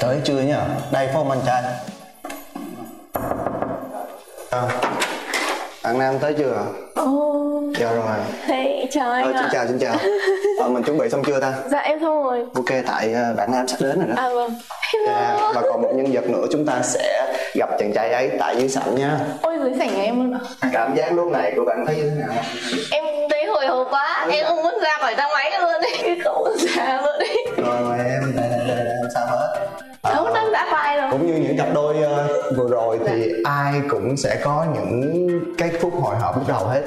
tới chưa nhá. Đây phải không anh trai. À, bạn nam tới chưa? Ồ, dạ rồi. Hey, chào anh ờ, xin chào xin chào. Ờ, mình chuẩn bị xong chưa ta? Dạ em xong rồi. ok tại ờ, bạn nam sắp đến rồi đó. À vâng. Dạ, Hello. và còn một nhân vật nữa chúng ta sẽ gặp chàng trai ấy tại dưới sảnh nha. Ôi dưới sảnh nhà em luôn cảm giác lúc này của bạn thấy như thế nào? Em thấy hồi hộp quá. Em không muốn ra khỏi thang máy luôn. Đấy. Không muốn ra luôn cặp đôi ờ, vừa rồi thì ai cũng sẽ có những cái phút hồi hộp lúc đầu hết.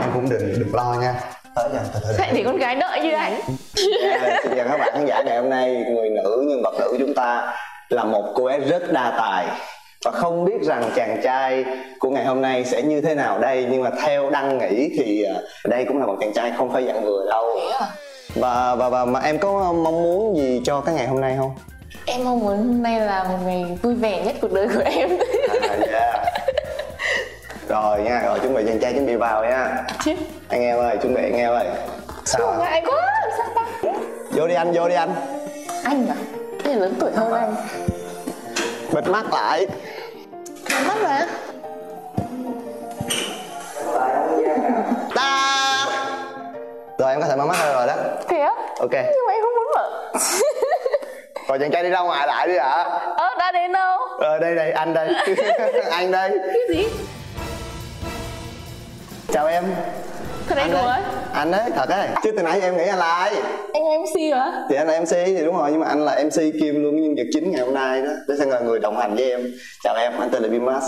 Em cũng đừng đừng lo nha. Tới dần từ từ. Vậy thì con gái đợi như anh. À, xin chào các bạn khán giả ngày hôm nay. Người nữ nhân vật nữ chúng ta là một cô bé rất đa tài. Và không biết rằng chàng trai của ngày hôm nay sẽ như thế nào đây nhưng mà theo đăng nghĩ thì à, đây cũng là một chàng trai không phải dạng vừa đâu. Và và và mà em có mong muốn gì cho cái ngày hôm nay không Em mong muốn hôm nay là một ngày vui vẻ nhất cuộc đời của em. à, yeah. rồi nha rồi chuẩn bị chàng trai chuẩn bị vào nha Chứ. anh em ơi chuẩn bị anh em ơi sao? Ngại quá. Sao ta? vô đi anh vô đi anh Anh à? Thế là lớn tuổi hơn anh. bịt mắt lại Nhắm mắt mà. ta rồi em có thể mở mắt ra rồi đó Thế á? ok Nhưng mà em không muốn mở. Rồi chàng trai đi ra ngoài lại đi ạ Ơ đã đến đâu? ờ đây đây anh đây. Anh đây. Cái gì? chào em. Thật anh đùa ấy. anh đấy thật ấy. Chứ từ nãy em nghĩ anh là ai? Anh MC hả? thì anh là mc thì đúng rồi nhưng mà anh là mc kim luôn nhân vật chính ngày hôm nay đó. Để sẽ là người đồng hành với em. Chào em anh tên là bimas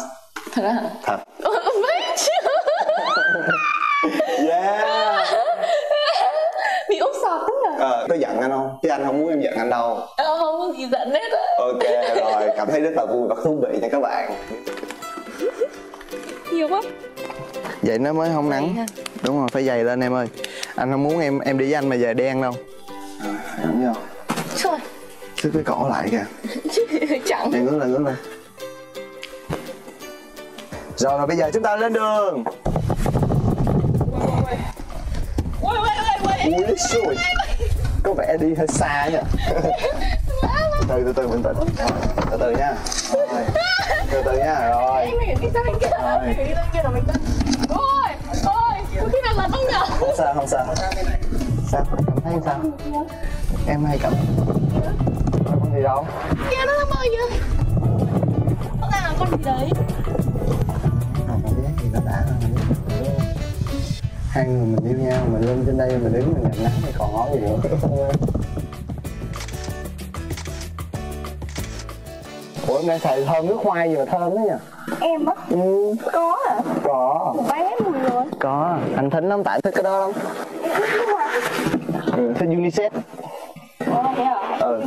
Thật á? thật. Vậy chứ yeah Bị úp sọt đấy à? ờ có giận anh không? Chứ anh không muốn em giận anh đâu. Ờ, không có gì giận hết á. Ok rồi cảm thấy rất là vui và thú vị nha các bạn. Nhiều quá. Vậy nó mới không nắng. ha. đúng rồi phải dày lên em ơi. Anh không muốn em em đi với anh mà về đen đâu. Rồi hiểu không Trời. Sức cái cổ lại kìa. Chẳng Đi ngước lên ngước lên. Rồi rồi bây giờ chúng ta lên đường. Ôi ôi ôi ôi Ui xui. Có vẻ đi hơi xa nha Từ từ từ bình tĩnh Từ từ nha. Rồi. Từ từ nha. Rồi. Anh phải đi sang bên kia. Rồi. Bên kia là mình tân Ôi ôi Có khi nào lật không nhở? Không sao không sao. Sao? Cảm thấy sao? Em hay cảm Có con gì đâu. Kia nó đang bơi kìa Rõ ràng là con gì đấy Hai người mình yêu nhau mình lên trên đây mình đứng mình nhận nắng thì còn nói gì nữa. Ủa em đang xài thơm nước khoai gì mà thơm đó nha. Em á? Ừ, Có hả? có. Bé mùi rồi. Có, anh thính lắm tại thích cái đó lắm. Ừ, Thích unisex Ồ thế hả? Ừ,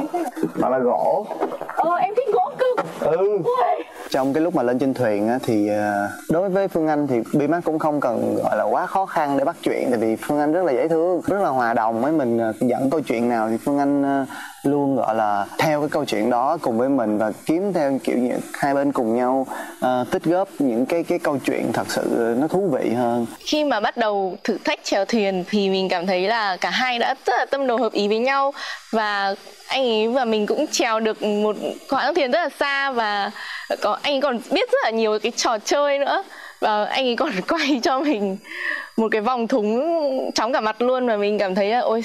mà là gỗ. Ờ em thích gỗ cực. Ừ. Ôi trong cái lúc mà lên trên thuyền á, thì ờ, đối với phương anh thì bi mắt cũng không cần gọi là quá khó khăn để bắt chuyện tại vì phương anh rất là dễ thương rất là hòa đồng với mình ờ, dẫn câu chuyện nào thì phương anh ờ, luôn gọi là theo cái câu chuyện đó cùng với mình và kiếm theo kiểu như hai bên cùng nhau uh, tích góp những cái cái câu chuyện thật sự nó thú vị hơn. Khi mà bắt đầu thử thách chèo thuyền thì mình cảm thấy là cả hai đã rất là tâm đầu hợp ý với nhau và anh ấy và mình cũng trèo được một quãng thuyền rất là xa và có anh ấy còn biết rất là nhiều cái trò chơi nữa. Và anh ấy còn quay cho mình một cái vòng thúng chóng cả mặt luôn và mình cảm thấy là, ôi,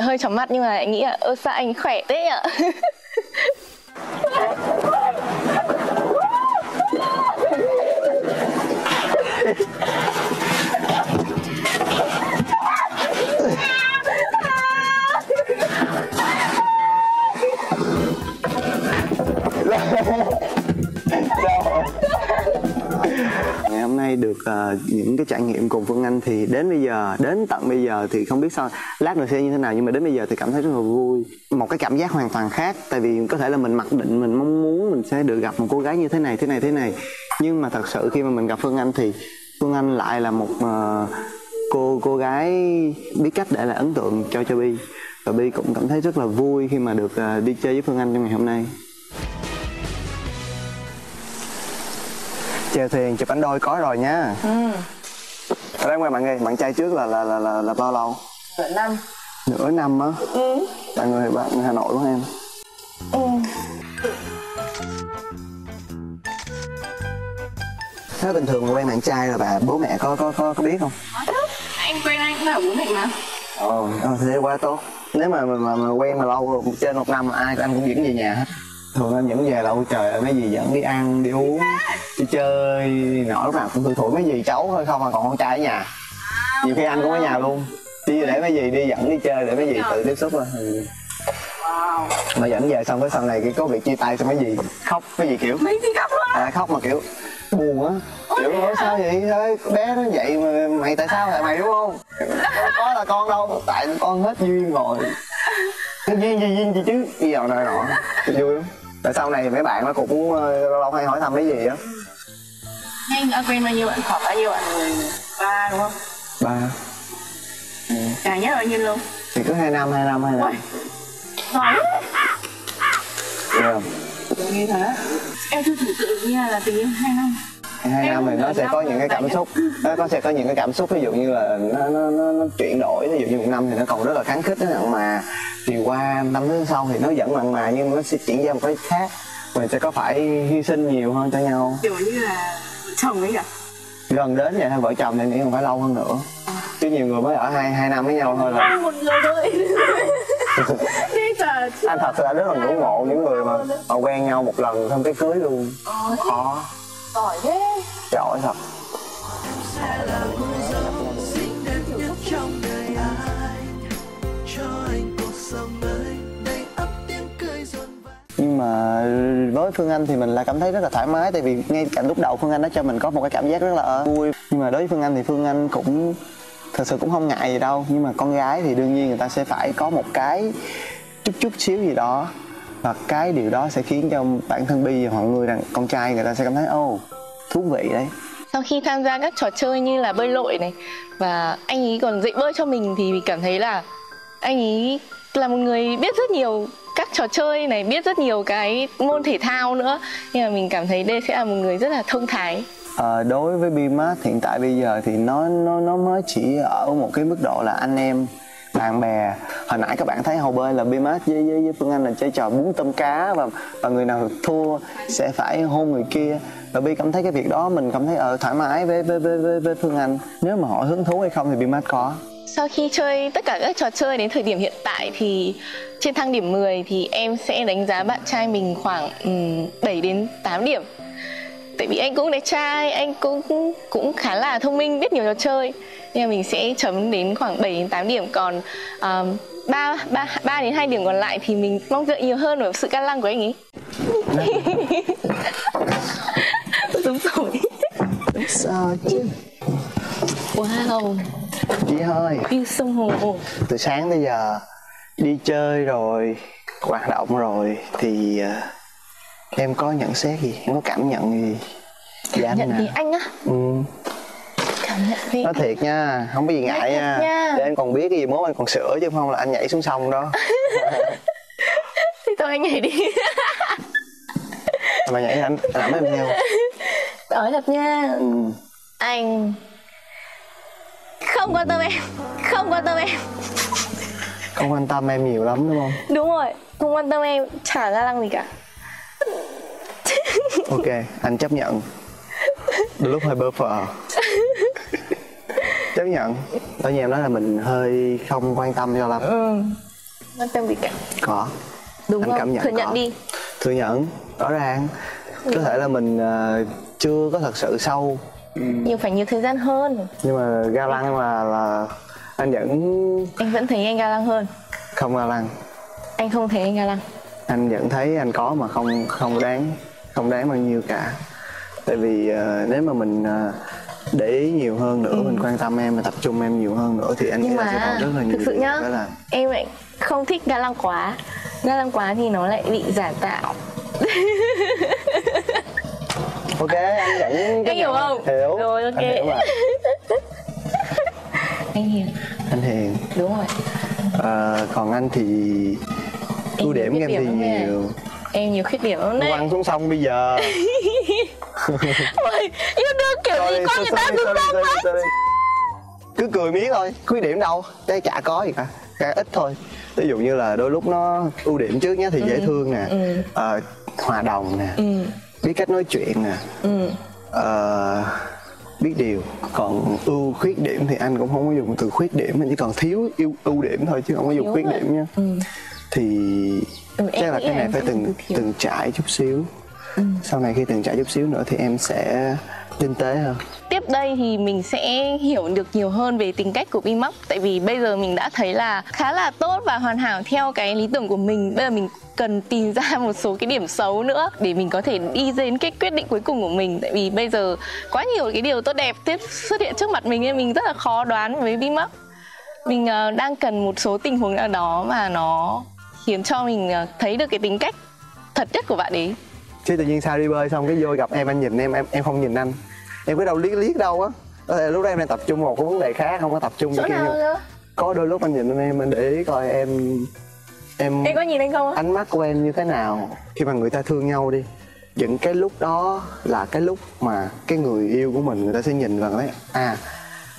hơi chóng mặt nhưng mà anh nghĩ là, ơ, sao anh khỏe thế ạ? nay được uh, những cái trải nghiệm cùng Phương Anh thì đến bây giờ đến tận bây giờ thì không biết sao lát nữa sẽ như thế nào nhưng mà đến bây giờ thì cảm thấy rất là vui. Một cái cảm giác hoàn toàn khác tại vì có thể là mình mặc định mình mong muốn mình sẽ được gặp một cô gái như thế này thế này thế này. Nhưng mà thật sự khi mà mình gặp Phương Anh thì Phương Anh lại là một uh, cô cô gái biết cách để lại ấn tượng cho cho Bi. Và Bi cũng cảm thấy rất là vui khi mà được uh, đi chơi với Phương Anh trong ngày hôm nay. chèo thuyền chụp ảnh đôi có rồi nha. Ừ. Ở đây ngoài bạn ơi bạn trai trước là là là là, là bao lâu? Nửa năm. Nửa năm á? Ừ. Bạn người bạn hà nội của em. Ừ. Thế bình thường quen bạn trai rồi bà bố mẹ có có có, có biết không? Anh quen anh cũng là bố mẹ mà. Ồ thế quá tốt. Nếu mà mà, mà quen mà lâu trên một năm ai anh cũng dẫn về nhà hết thường anh dẫn về là ôi trời ơi mấy gì dẫn đi ăn đi uống đi chơi nọ lúc nào cũng thử thủi mấy gì cháu thôi không mà còn con trai ở nhà. Nhiều khi anh cũng ở nhà luôn. Đi để mấy gì đi dẫn đi chơi để mấy gì tự tiếp xúc thôi. Ừ. mà dẫn về xong cái sau này cái có việc chia tay xong mấy gì khóc mấy gì kiểu mấy gì khóc luôn à, khóc mà kiểu buồn á. Kiểu nói sao vậy? Thế bé nó vậy mà mày tại sao lại mày đúng không? Có là con đâu tại con hết duyên rồi. Cái duyên gì duyên gì chứ? Bây giờ này nọ. Vui lắm tại sau này mấy bạn nó cũng ờ, lâu lâu hay hỏi thăm cái gì á. Đã quen bao nhiêu bạn? Khoảng bao nhiêu bạn? Ba đúng không? Ba. Ừ. dài nhất bao nhiêu luôn? Thì cứ hai năm hai năm hai năm. Giỏi Hiểu không? như thế. Em chưa thử tự nha là tình yêu hai năm hai năm thì nó sẽ có những cái cảm xúc. Nó có sẽ có những cái cảm xúc ví dụ như là nó nó nó, nó chuyển đổi. Ví dụ như một năm thì nó còn rất là kháng khích nó mặn mà. Thì qua năm thứ sau thì nó vẫn mặn mà nhưng mà nó sẽ chuyển ra một cái khác. Mình sẽ có phải hy sinh nhiều hơn cho nhau. Kiểu như là chồng ấy cả gần đến vậy hai vợ chồng thì nghĩ còn phải lâu hơn nữa. Chứ nhiều người mới ở hai hai năm với nhau thôi là một người thôi. Anh thật sự là rất là ngưỡng mộ những người mà, mà quen nhau một lần xong cái cưới luôn. Khó giỏi thế. Giỏi thật. Xinh đẹp nhất trong đời anh cho anh cuộc sống mới đầy ắp tiếng cười dồn vang nhưng mà với phương anh thì mình lại cảm thấy rất là thoải mái tại vì ngay cả lúc đầu phương anh đã cho mình có một cái cảm giác rất là ờ, vui. Nhưng mà đối với phương anh thì phương anh cũng thật sự cũng không ngại gì đâu. Nhưng mà con gái thì đương nhiên người ta sẽ phải có một cái chút chút xíu gì đó và cái điều đó sẽ khiến cho bản thân bi và mọi người rằng con trai người ta sẽ cảm thấy ô thú vị đấy. Sau khi tham gia các trò chơi như là bơi lội này và anh ấy còn dạy bơi cho mình thì mình cảm thấy là anh ấy là một người biết rất nhiều các trò chơi này biết rất nhiều cái môn thể thao nữa. Nhưng mà mình cảm thấy đây sẽ là một người rất là thông thái. Ờ, đối với Bimat hiện tại bây giờ thì nó nó nó mới chỉ ở một cái mức độ là anh em bạn bè hồi nãy các bạn thấy hồ bơi là Bimat với, với, với Phương Anh là chơi trò bún tôm cá và và người nào thua sẽ phải hôn người kia và Bi cảm thấy cái việc đó mình cảm thấy ở thoải mái với với, với với với Phương Anh nếu mà họ hứng thú hay không thì Bimat có Sau khi chơi tất cả các trò chơi đến thời điểm hiện tại thì trên thang điểm 10 thì em sẽ đánh giá bạn trai mình khoảng um, 7 đến 8 điểm. Tại vì anh cũng đẹp trai, anh cũng cũng khá là thông minh, biết nhiều trò chơi. Nên là mình sẽ chấm đến khoảng 7 đến 8 điểm. Còn um, 3, 3, 3 đến 2 điểm còn lại thì mình mong đợi nhiều hơn ở sự can lăng của anh ấy. Đúng rồi. sao chứ? Wow, chị ơi. View sông Hồ. từ sáng tới giờ đi chơi rồi hoạt động rồi thì ờ, em có nhận xét gì? Em có cảm nhận gì? Về anh Nhận thì anh á, ừ. Về nói thiệt nha không có gì ngại thiệt nha nha. để anh còn biết cái gì mốt anh còn sửa chứ không là anh nhảy xuống sông đó thì thôi anh nhảy đi. mà nhảy anh làm em theo Nói thật nha, ừ. anh không quan tâm em, không quan tâm em. không quan tâm em nhiều lắm đúng không Đúng rồi, không quan tâm em, chả ra lăng gì cả. ok anh chấp nhận đôi lúc hơi bơ phờ chấp nhận ở nhà em nói là mình hơi không quan tâm cho lắm Ừ, quan tâm gì cả. có Đúng Anh không? cảm nhận Thừa nhận có. đi. thừa nhận rõ ràng có thể là mình ờ, chưa có thật sự sâu Nhiều phải nhiều thời gian hơn. nhưng mà ga lăng là là anh vẫn Anh vẫn thấy anh ga lăng hơn. không ga lăng Anh không thấy anh ga lăng. anh vẫn thấy anh có mà không không đáng không đáng bao nhiêu cả tại vì ờ, nếu mà mình ờ, để ý nhiều hơn nữa mình quan tâm em mình tập trung em nhiều hơn nữa thì anh Ừ. Nhưng nghĩ là sẽ mà còn rất là nhiều thực sự nhá, đó là em lại không thích ga lăng quá. Ga lăng quá thì nó lại bị giả tạo. ok anh vẫn chấp Anh hiểu không? hiểu Rồi, ok. anh hiểu mà Anh hiểu. anh hiền Đúng rồi. Ờ, còn anh thì ưu điểm em thì nhiều Em nhiều khuyết điểm lắm đấy. quăng xuống sông bây giờ Ôi, yêu đương kiểu gì con người ta sorry, ấy. sorry. cứ cười miếng thôi khuyết điểm đâu cái chả có gì cả cái ít thôi ví dụ như là đôi lúc nó ưu điểm trước nhé thì dễ thương nè ừ. ờ, hòa đồng nè Ừ, biết cách nói chuyện nè ừ. Ờ, biết điều còn ưu khuyết điểm thì anh cũng không có dùng từ khuyết điểm anh chỉ còn thiếu ưu ưu điểm thôi chứ không có dùng Thiếu khuyết hả? điểm nhé Ừ. thì Ừ, chắc là cái này phải từng từng trải chút xíu. Sau này khi từng trải chút xíu nữa thì em sẽ tinh tế hơn. Tiếp đây thì mình sẽ hiểu được nhiều hơn về tính cách của Bimax tại vì bây giờ mình đã thấy là khá là tốt và hoàn hảo theo cái lý tưởng của mình. Bây giờ mình cần tìm ra một số cái điểm xấu nữa để mình có thể đi đến cái quyết định cuối cùng của mình. Tại vì bây giờ quá nhiều cái điều tốt đẹp tiếp xuất hiện trước mặt mình nên mình rất là khó đoán với Bimax mình ờ, đang cần một số tình huống nào đó mà nó khiến cho mình ờ, thấy được cái tính cách thật nhất của bạn ấy. Chứ tự nhiên sao đi bơi xong cái vô gặp em anh nhìn em em em không nhìn anh. Em có đâu liếc liếc đâu á. Có thể lúc đó em đang tập trung vào một cái vấn đề khác không có tập trung chỗ vào kia nhưng có đôi lúc anh nhìn em anh để ý coi em em em có nhìn anh không á? ánh mắt của em như thế nào. Khi mà người ta thương nhau đi những cái lúc đó là cái lúc mà cái người yêu của mình người ta sẽ nhìn và nói à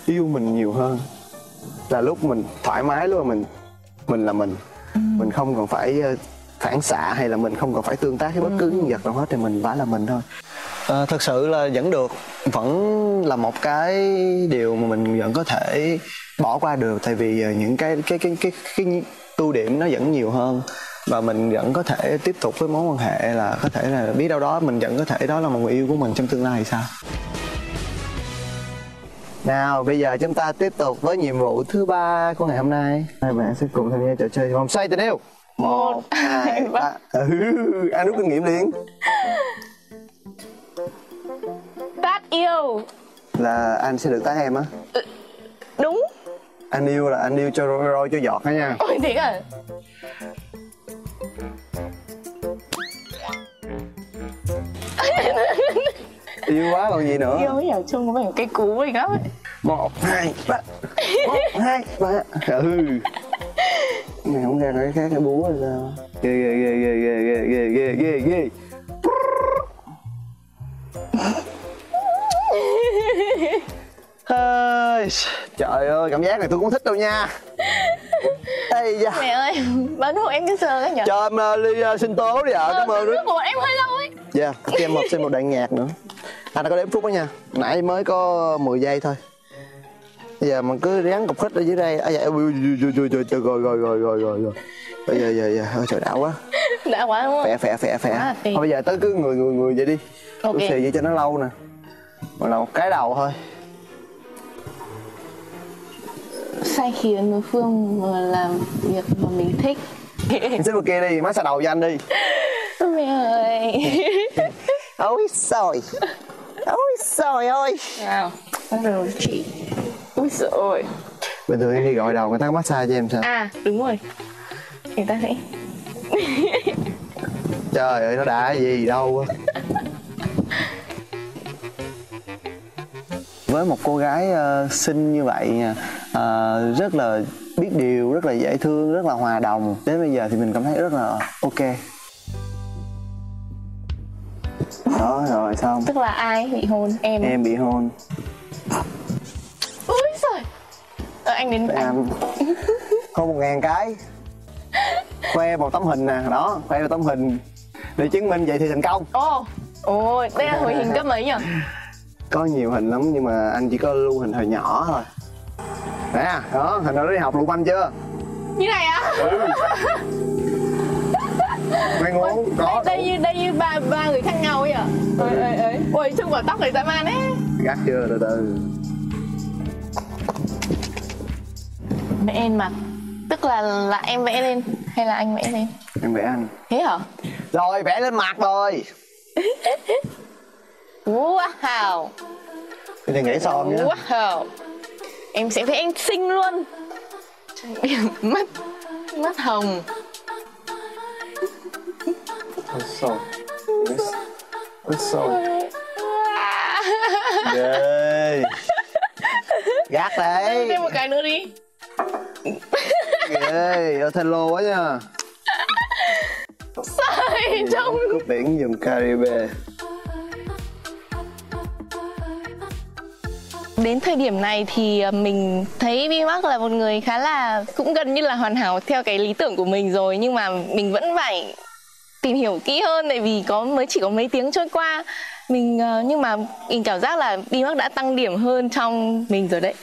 yêu mình nhiều hơn. Là lúc mình thoải mái lúc mà mình mình là mình mình không còn phải ờ, phản xạ hay là mình không còn phải tương tác với bất cứ nhân vật nào hết thì mình phải là mình thôi. À, thật sự là vẫn được. Vẫn là một cái điều mà mình vẫn có thể bỏ qua được tại vì ờ, những cái cái cái cái cái ưu điểm nó vẫn nhiều hơn. Và mình vẫn có thể tiếp tục với mối quan hệ là có thể là biết đâu đó mình vẫn có thể đó là một người yêu của mình trong tương lai thì sao nào bây giờ chúng ta tiếp tục với nhiệm vụ thứ ba của ngày hôm nay. Hai bạn sẽ cùng tham gia trò chơi vòng xoay tình yêu. Một hai ba. ừ, anh rút kinh nghiệm liền. Tát yêu. Là anh sẽ được tán em á. Đúng. Anh yêu là anh yêu cho roi, cho giọt đó nha. Ôi thế à yêu quá còn gì nữa. Yêu hiểu chung có vẻ cái cú mình lắm ấy. một hai ba. Một hai ba. Ừ. Mày không ra cái khác cái búa rồi sao? Ghê ghê ghê ghê ghê ghê ghê ghê ghê ghê. Trời ơi cảm giác này tôi cũng thích đâu nha. Ây da. Mẹ ơi bán hộ em cái sờ cái nhở? Cho em uh, ly uh, sinh tố đi ạ cảm ơn. nước của em hơi lâu ấy. Dạ cho em một xin một đoạn nhạc nữa anh đã có đếm phút đó nha. Nãy mới có 10 giây thôi. Bây giờ mình cứ ráng cục khích ở dưới đây. À dạ ui, ui, ui, ui, rồi rồi rồi rồi rồi rồi. Bây giờ giờ giờ ôi trời đã quá. Đã quá đúng không? Phẻ Quá là phê. thôi bây giờ tới cứ người người người vậy đi. Ok. tôi xì vậy cho nó lâu nè. Mà là một cái đầu thôi. Sai khiến đối phương mà làm việc mà mình thích. Mình xếp kia đi. Má xà đầu cho anh đi. Mẹ ơi. Ôi trời ôi trời ơi. Nào bắt đầu chị. Ui sợ ơi bình thường em đi gọi đầu người ta massage cho em sao? À đúng rồi. Người ta sẽ trời ơi nó đã gì đâu với một cô gái uh, xinh như vậy uh, rất là biết điều rất là dễ thương rất là hòa đồng. Đến bây giờ thì mình cảm thấy rất là ok đó rồi xong tức là ai bị hôn? Em em bị hôn. Ui trời ờ, anh đến anh. hôn một ngàn cái. Khoe một tấm hình nè đó khoe một tấm hình để chứng minh vậy thì thành công. Ồ ôi đây là hồi hình cấp mấy nhỉ? Có nhiều hình lắm nhưng mà anh chỉ có lưu hình hồi nhỏ thôi. Nè đó hình đó đi học lục anh chưa? Như này á? Mày muốn có đây như đây như ba ba người khác ấy ơi ơi ơi ôi trông quả tóc này dã man ấy. Gắt chưa từ từ. Mẹ em mà. Tức là là em vẽ lên hay là anh vẽ lên? Em vẽ anh. Thế hả? Rồi vẽ lên mặt rồi. Wow. Bây giờ nhảy son nhá. Wow. Em sẽ vẽ anh xinh luôn. Mắt mắt hồng. Son son ghê. Gắt đấy. thêm một cái nữa đi. Ghê Othello quá nha. Sai trông cướp biển dùng Caribe. Đến thời điểm này thì ờ, mình thấy Vimax là một người khá là cũng gần như là hoàn hảo theo cái lý tưởng của mình rồi nhưng mà mình vẫn phải tìm hiểu kỹ hơn, tại vì có mới, chỉ có mấy tiếng trôi qua. Mình ờ, nhưng mà mình cảm giác là Bimax đã tăng điểm hơn trong mình rồi đấy.